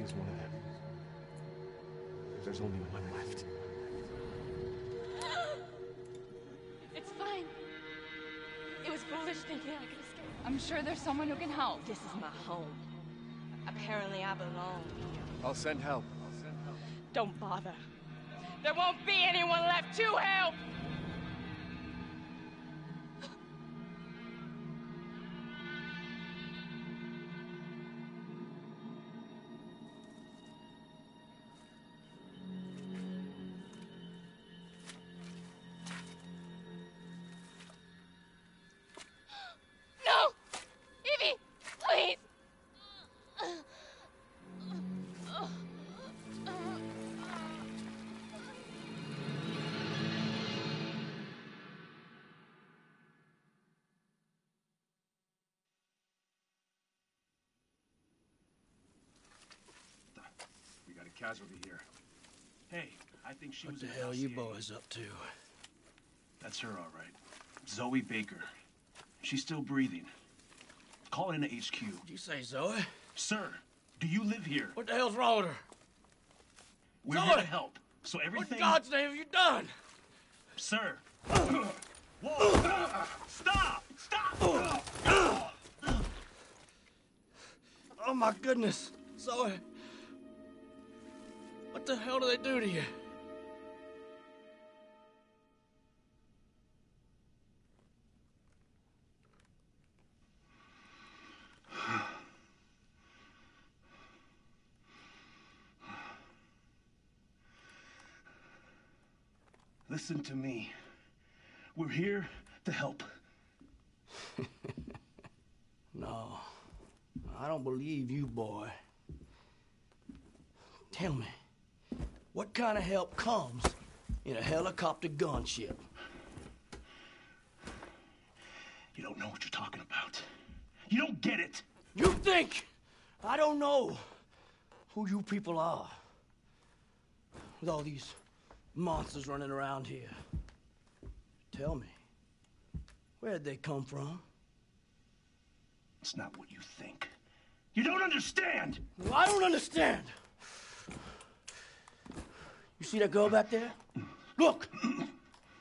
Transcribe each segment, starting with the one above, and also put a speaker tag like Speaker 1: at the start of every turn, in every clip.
Speaker 1: use one of them. There's only one left.
Speaker 2: It's fine. It was foolish thinking I could escape. I'm sure there's someone who can help.
Speaker 3: This is my home. Apparently I belong here.
Speaker 1: I'll send help.
Speaker 3: Don't bother.
Speaker 2: There won't be anyone left to help!
Speaker 4: Casualty here. Hey, I think she
Speaker 5: What
Speaker 4: was
Speaker 5: the hell you boys up to?
Speaker 4: That's her, all right. Zoe Baker. She's still breathing. Call in to HQ.
Speaker 5: You say Zoe?
Speaker 4: Sir, do you live here?
Speaker 5: What the hell's wrong with her?
Speaker 4: We're
Speaker 5: Zoe!
Speaker 4: here to help. So everything...
Speaker 5: What in. God's name have you done?
Speaker 4: Sir. Whoa! Stop! Stop!
Speaker 5: Oh my goodness, Zoe. What the hell do they do to you?
Speaker 4: Listen to me. We're here to help.
Speaker 5: No, I don't believe you, boy. Tell me, what kind of help comes in a helicopter gunship?
Speaker 4: You don't know what you're talking about. You don't get it.
Speaker 5: You think I don't know who you people are? With all these monsters running around here. Tell me, where'd they come from?
Speaker 4: It's not what you think. You don't understand!
Speaker 5: Well, I don't understand. You see that girl back there? Look!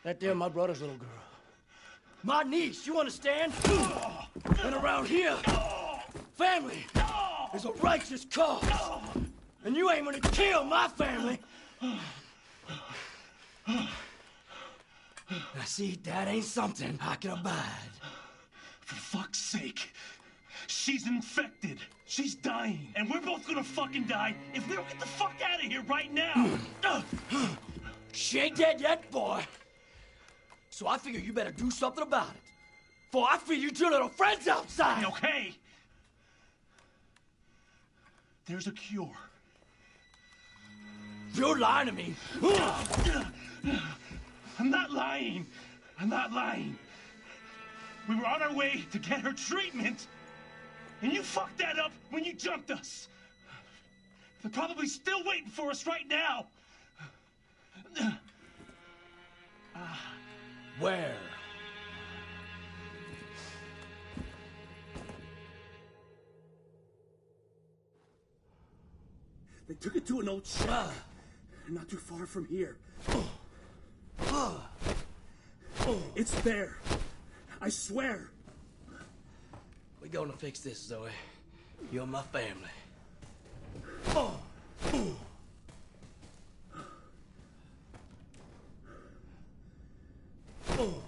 Speaker 5: That there, my brother's little girl. My niece, you understand? And around here, family is a righteous cause. And you ain't gonna kill my family. Now, see, that ain't something I can abide.
Speaker 4: For fuck's sake. She's infected. She's dying. And we're both gonna fucking die if we don't get the fuck out of here right now.
Speaker 5: She ain't dead yet, boy. So I figure you better do something about it. For I feed you two little friends outside.
Speaker 4: okay. There's a cure.
Speaker 5: You're lying to me.
Speaker 4: I'm not lying. I'm not lying. We were on our way to get her treatment. And you fucked that up when you jumped us. They're probably still waiting for us right now.
Speaker 5: Where?
Speaker 4: They took it to an old shack. Not too far from here. It's there. I swear.
Speaker 5: We're gonna fix this, Zoe. You're my family. Oh. Oh.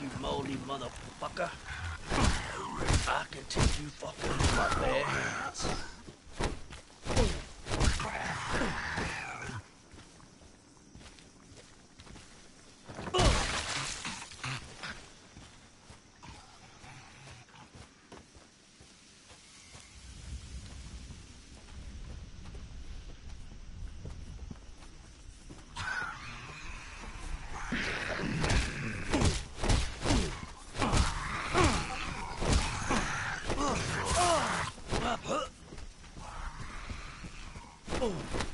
Speaker 5: You moldy motherfucker. I can take you fucking with my bare hands. What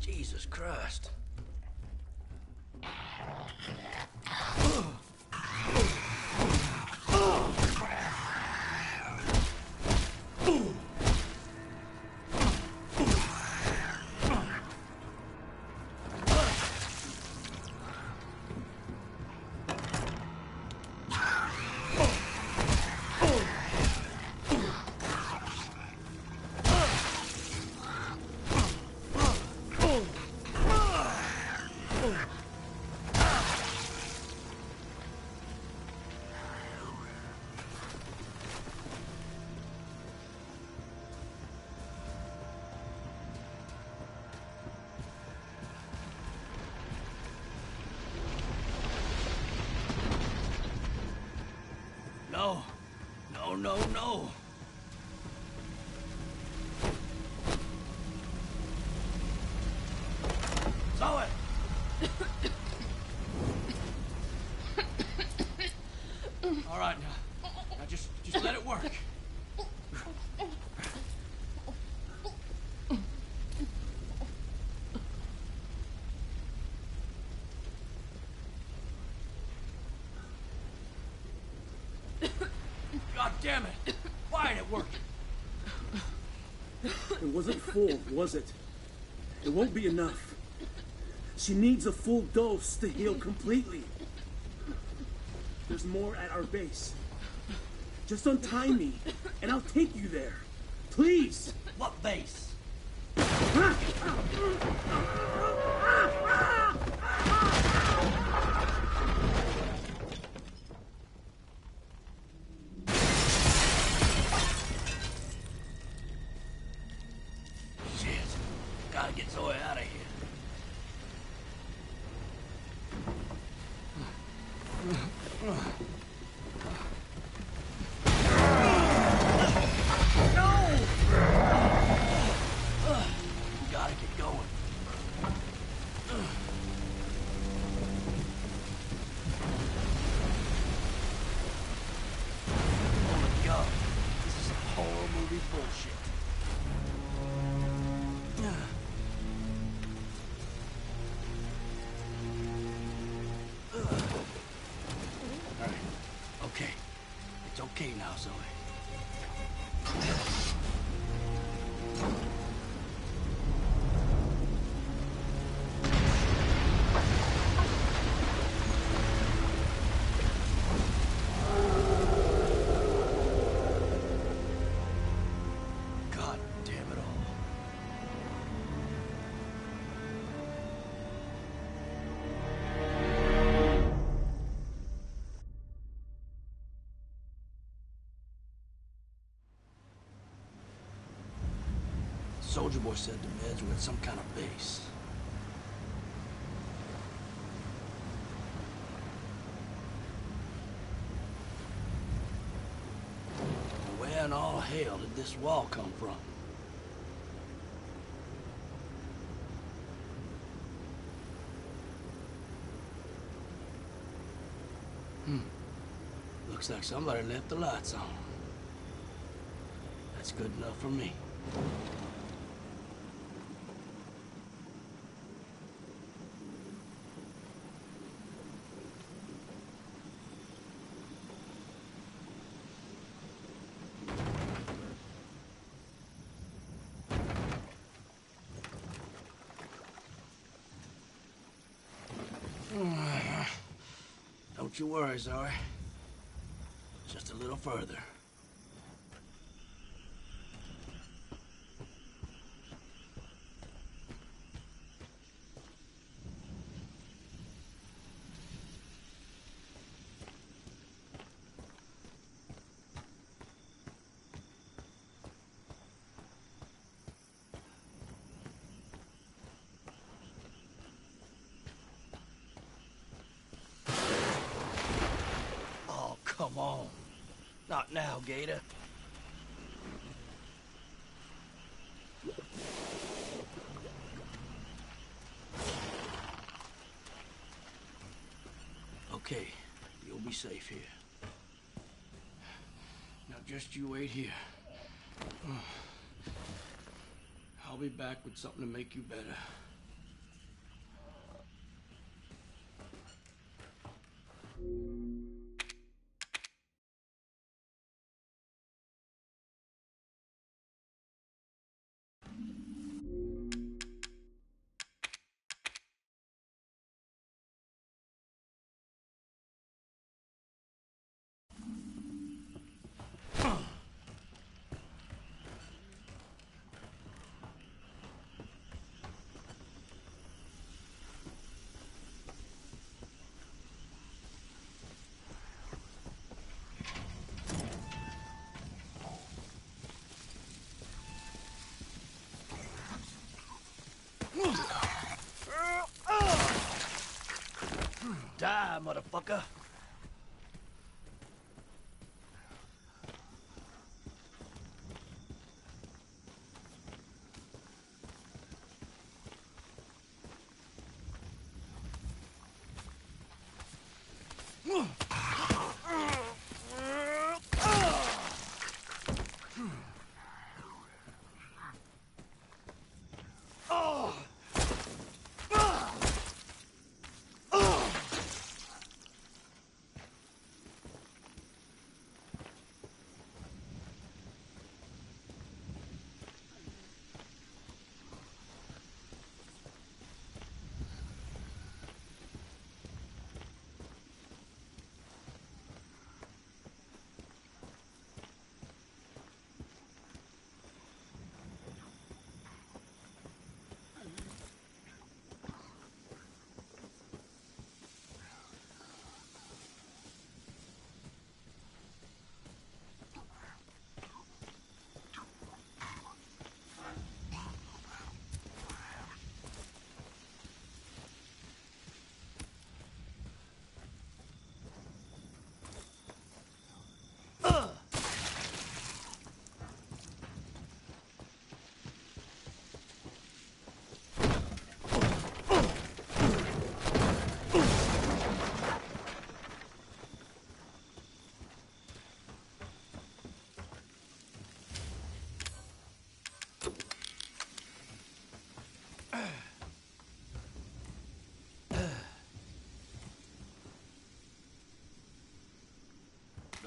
Speaker 5: Jesus Christ. No, no, no. Zoe! All right, now. Now just, just let it work. God damn it! Why ain't it working?
Speaker 4: It wasn't full, was it? It won't be enough. She needs a full dose to heal completely. There's more at our base. Just untie me, and I'll take you there. Please!
Speaker 5: What base? Soldier Boy said the meds were at some kind of base. Where in all hell did this wall come from? Hmm. Looks like somebody left the lights on. That's good enough for me. Don't you worry, Zoe. Just a little further. Oh, come on. Not now, Gator. Okay, you'll be safe here. Now just you wait here. I'll be back with something to make you better. Die, motherfucker.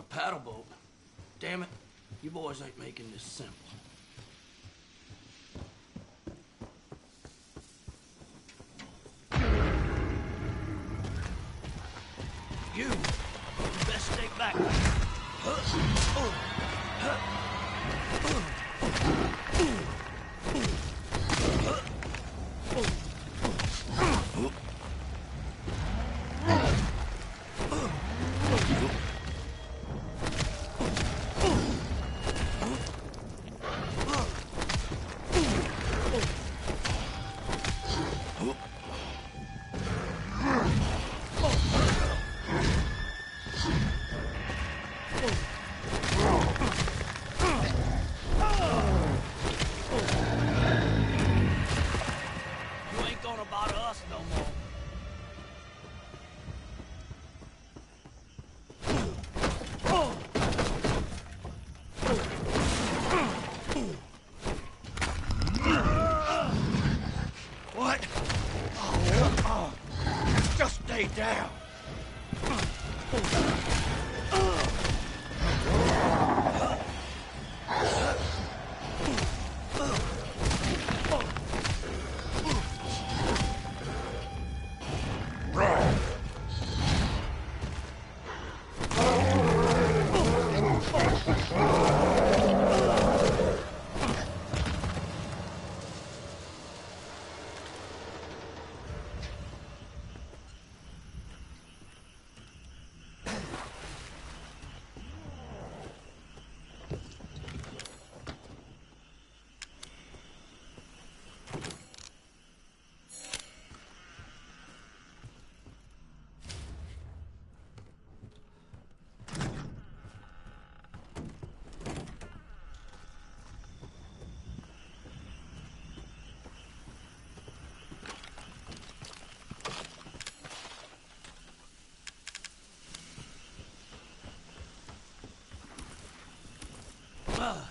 Speaker 5: The paddle boat. Damn it. You boys ain't making this simple. Ugh.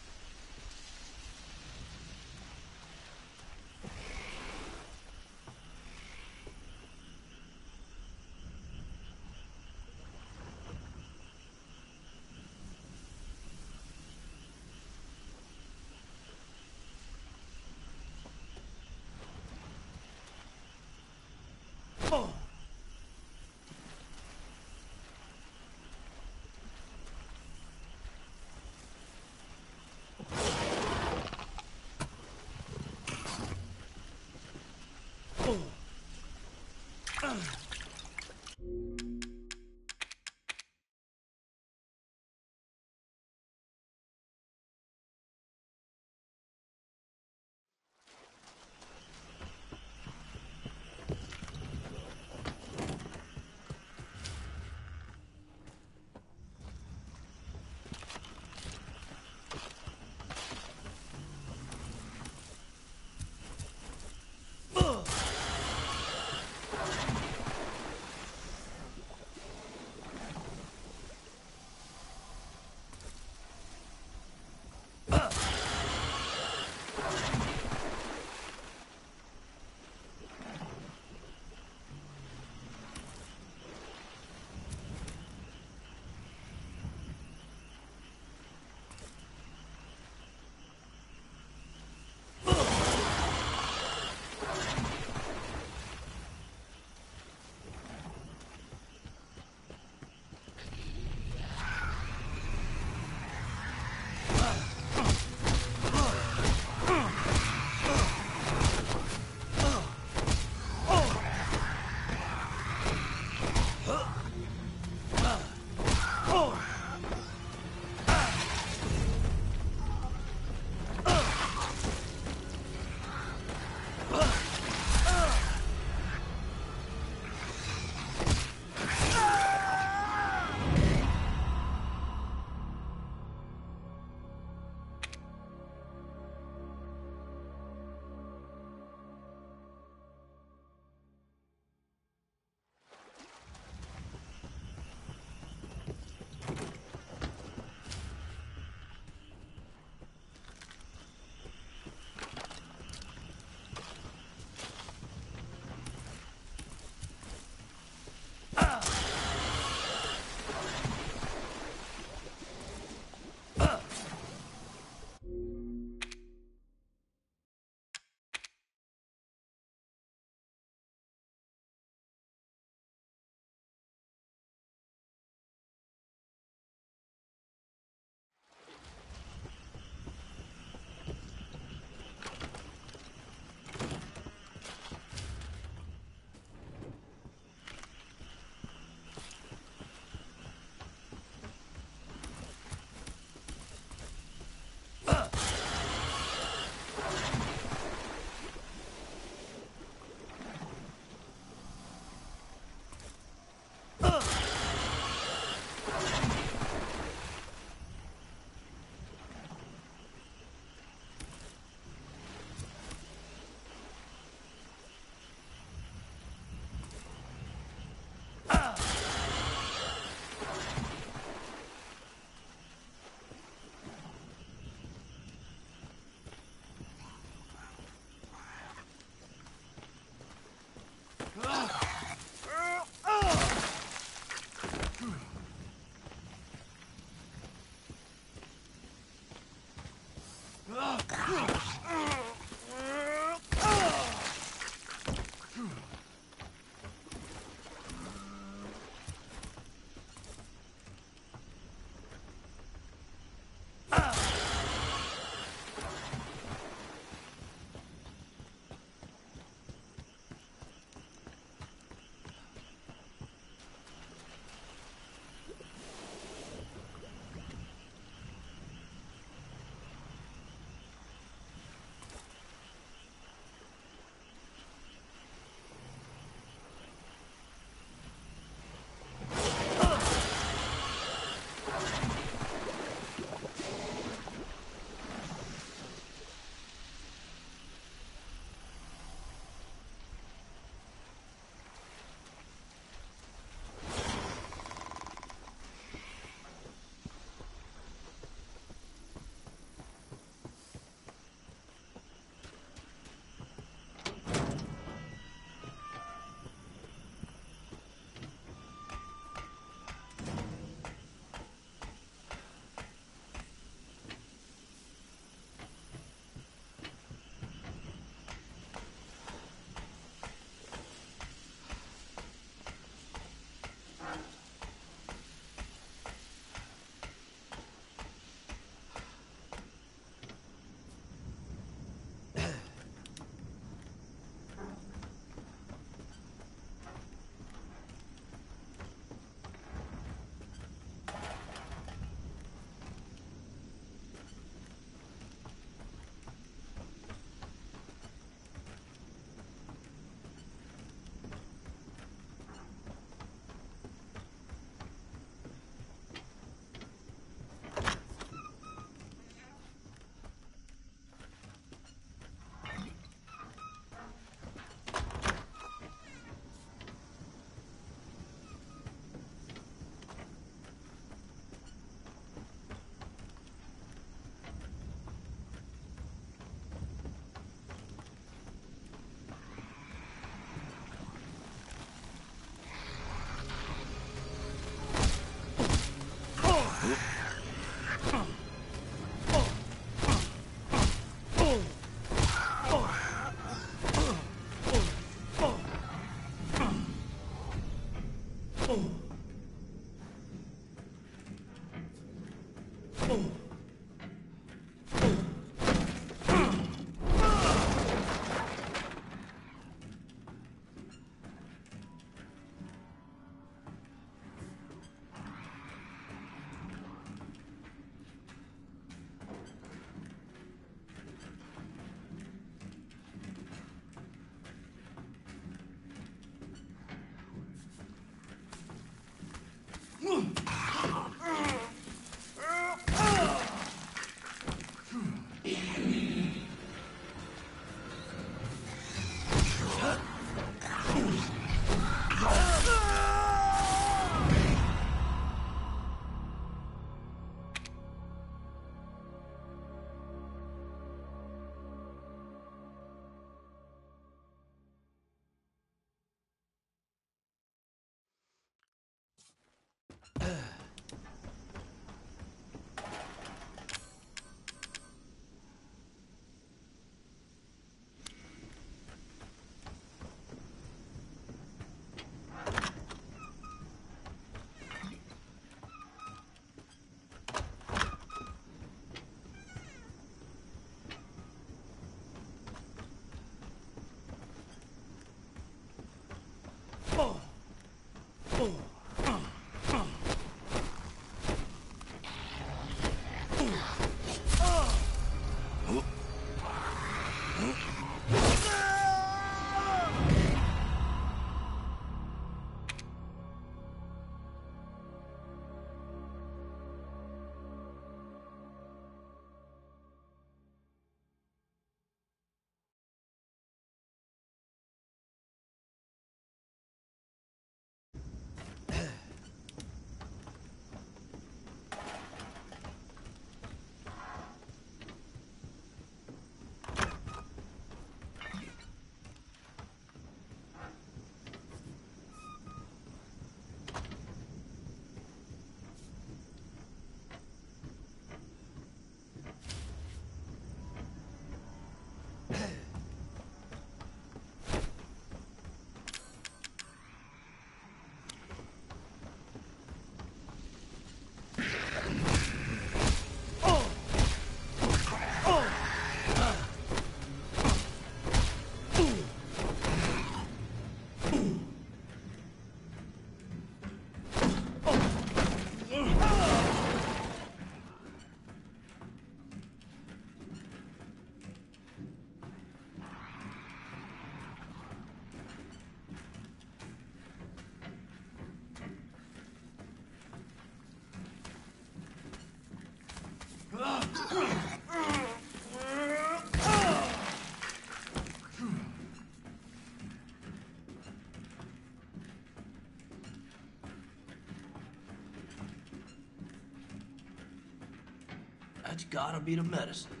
Speaker 5: That's gotta be the medicine.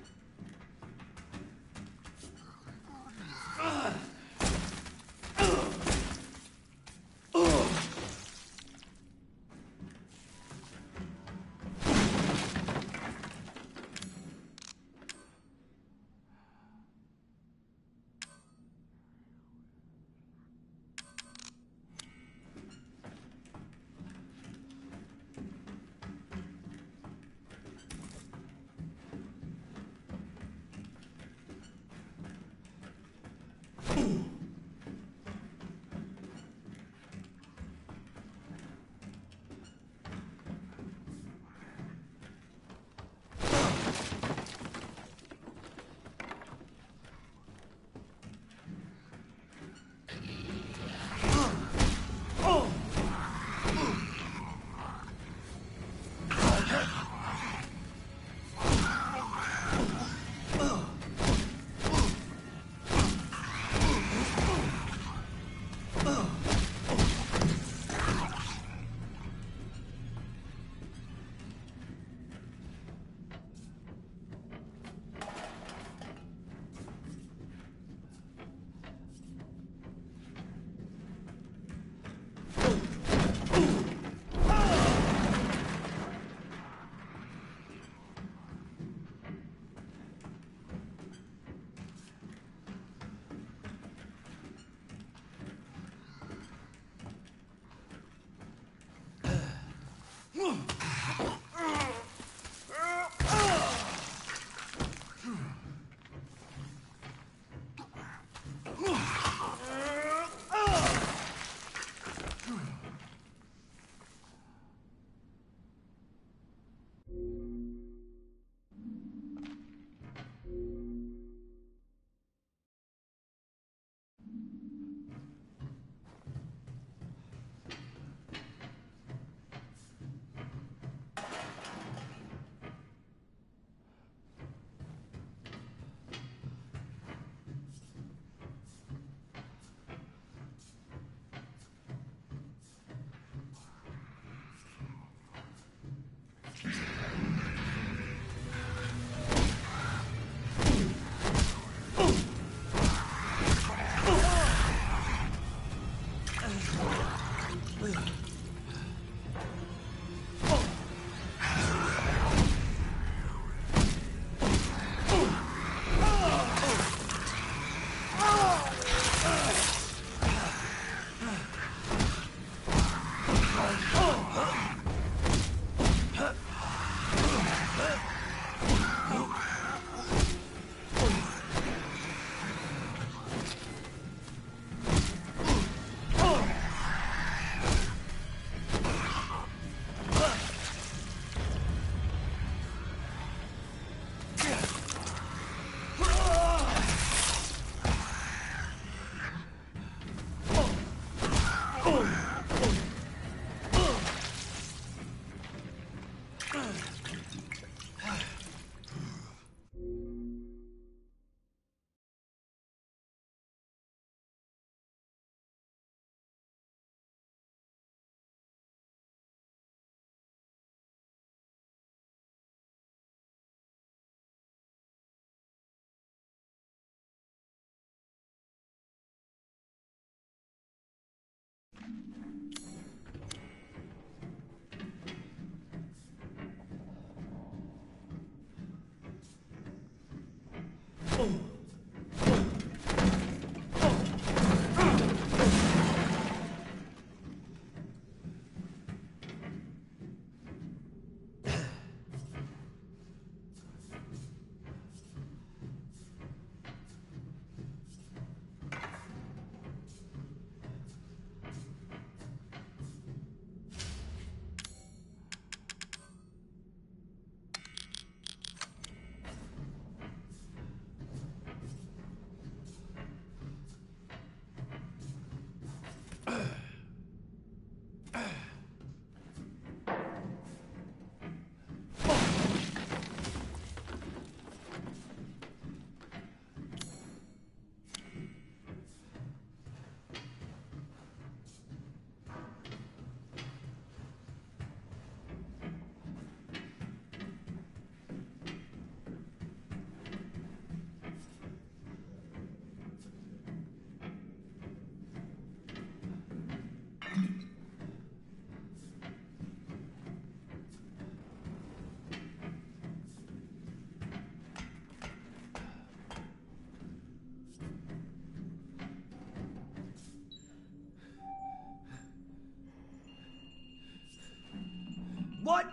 Speaker 5: What?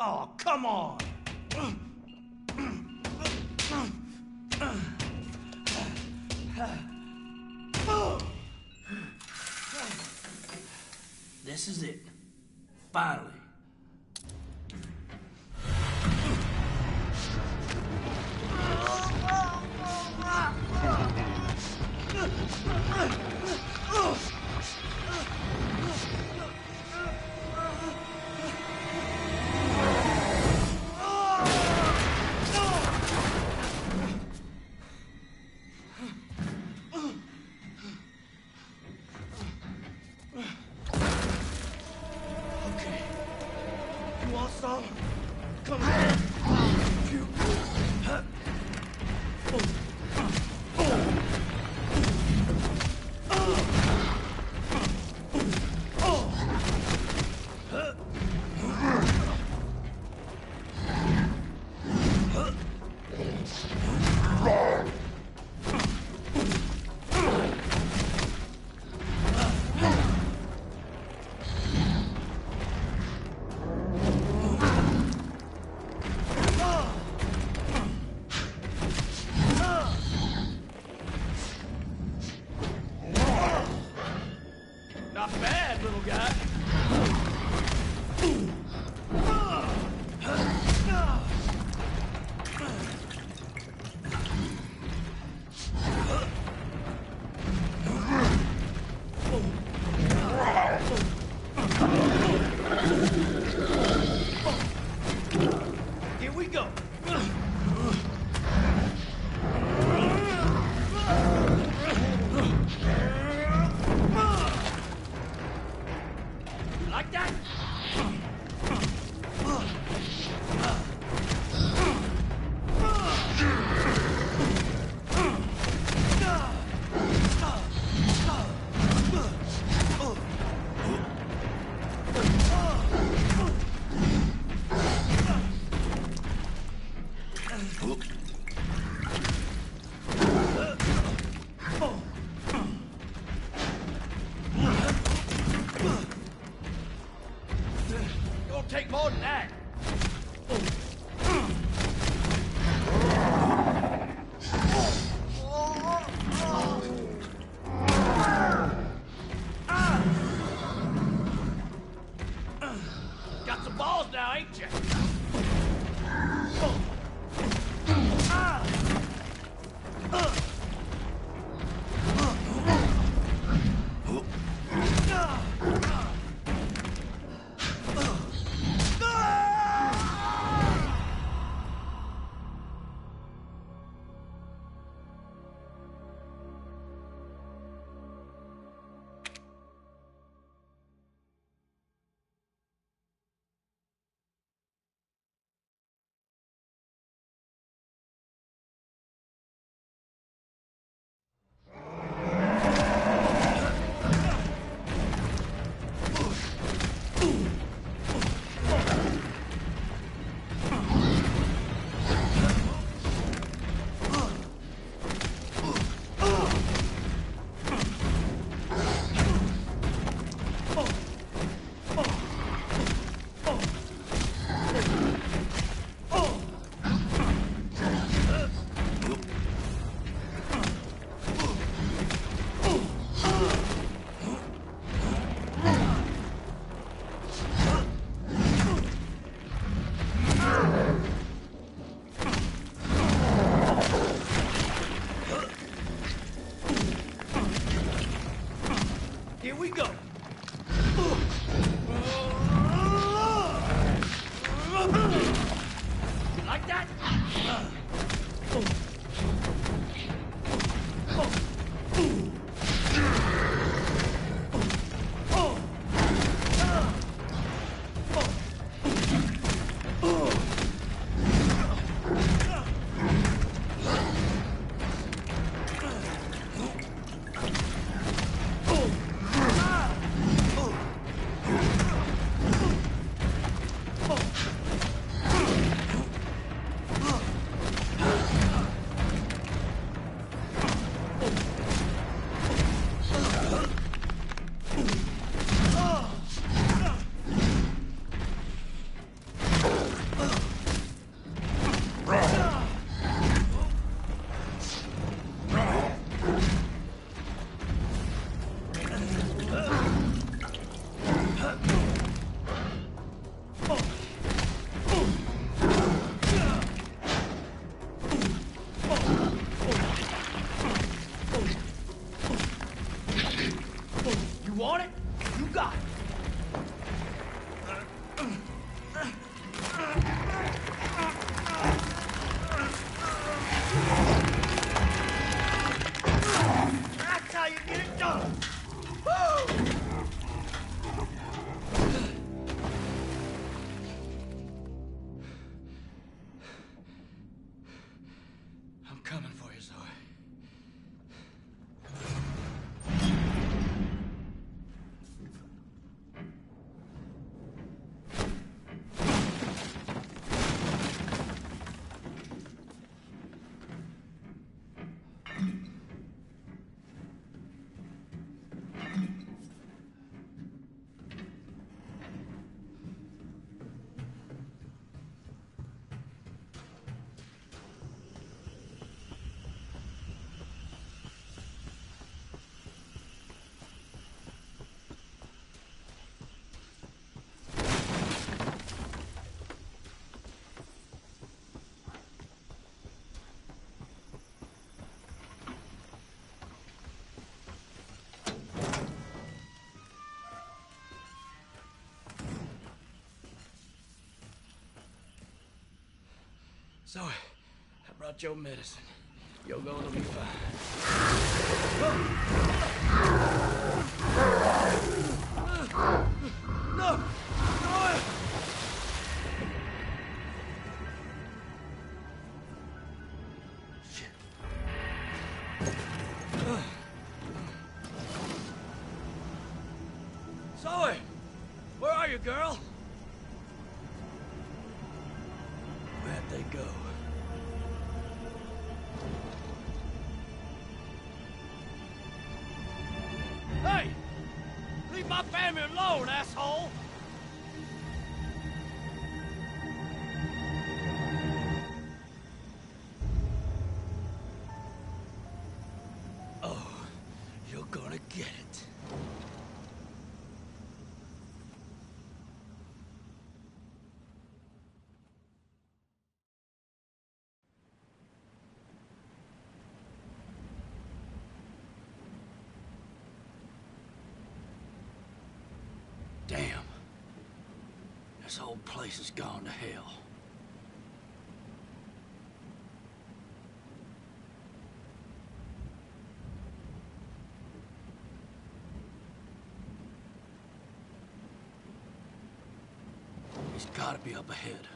Speaker 5: Oh, come on. This is it. Finally. Zoe, I brought your medicine. You're gonna be fine. Alone, asshole! Whole place has gone to hell. He's gotta be up ahead.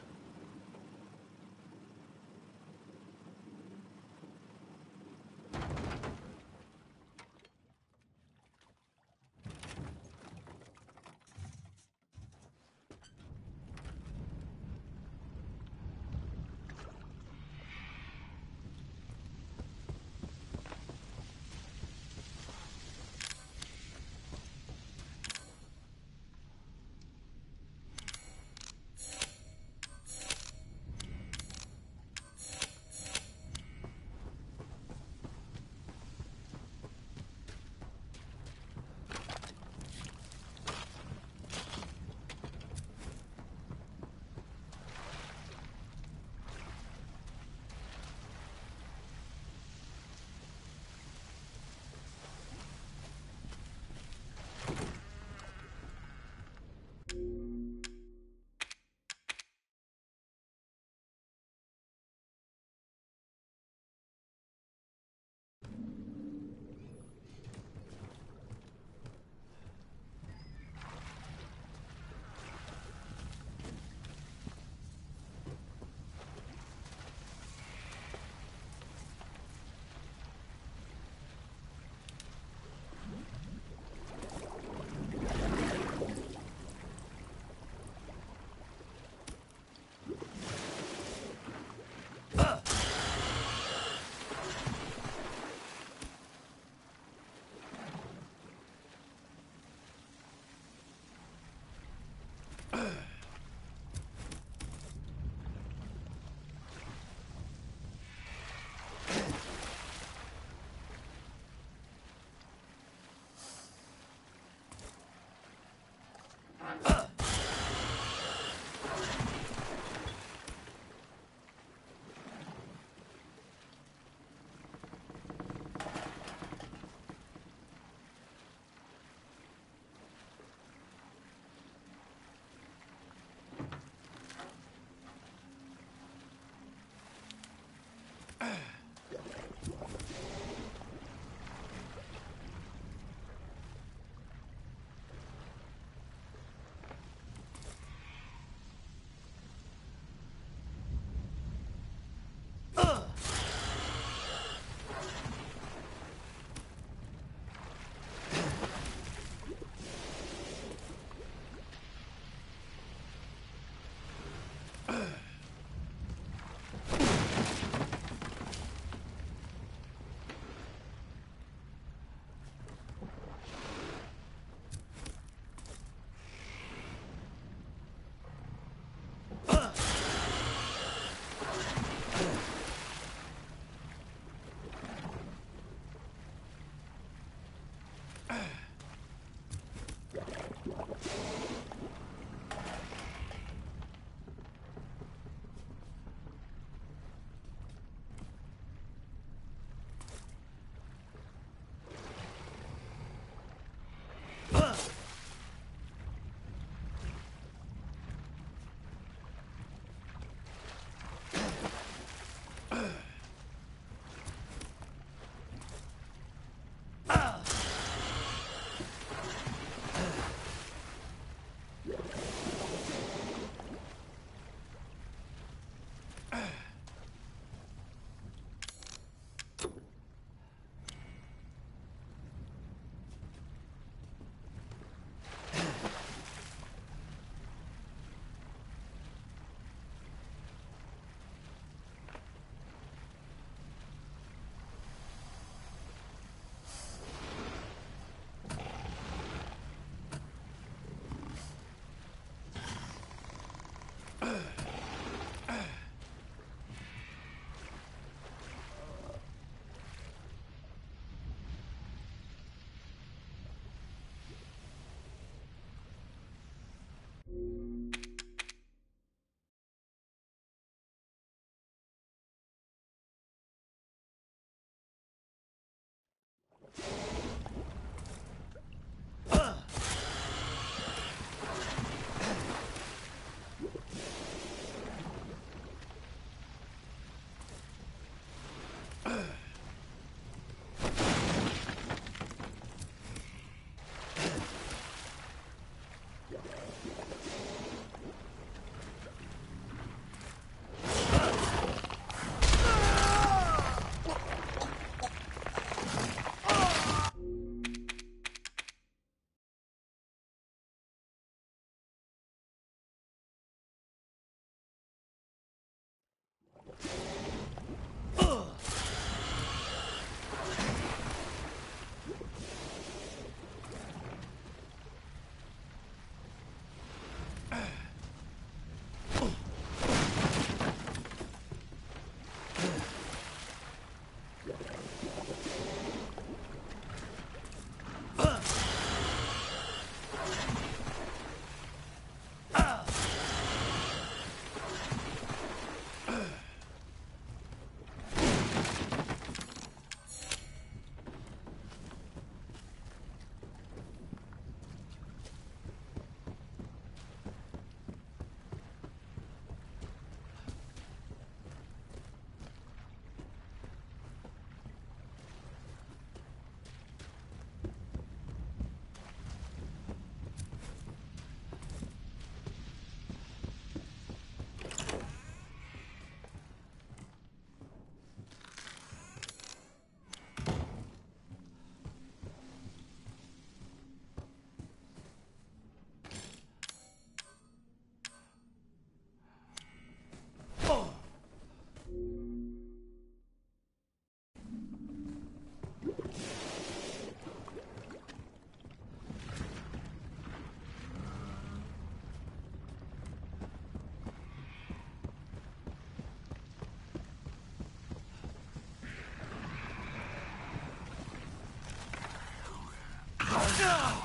Speaker 5: You